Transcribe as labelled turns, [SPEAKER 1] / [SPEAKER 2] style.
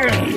[SPEAKER 1] Ireland.